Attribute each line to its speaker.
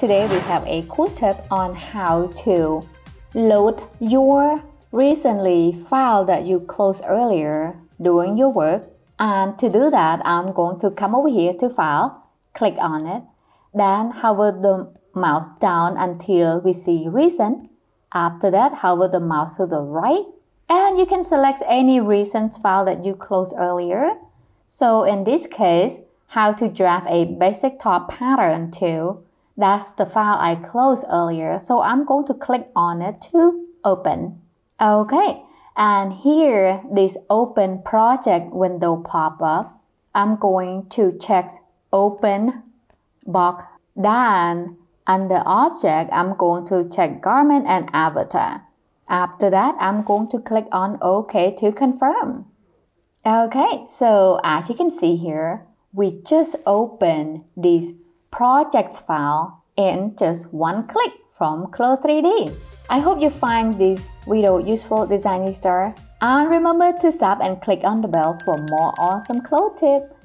Speaker 1: Today we have a cool tip on how to load your recently file that you closed earlier doing your work. And to do that, I'm going to come over here to file, click on it, then hover the mouse down until we see recent. After that, hover the mouse to the right and you can select any recent file that you closed earlier. So in this case, how to draft a basic top pattern to. That's the file I closed earlier. So I'm going to click on it to open. Okay, and here this open project window pop up. I'm going to check open box then under object, I'm going to check garment and avatar. After that, I'm going to click on OK to confirm. Okay, so as you can see here, we just opened this projects file in just one click from Clo 3D. I hope you find this video useful Designista and remember to sub and click on the bell for more awesome Clo tips.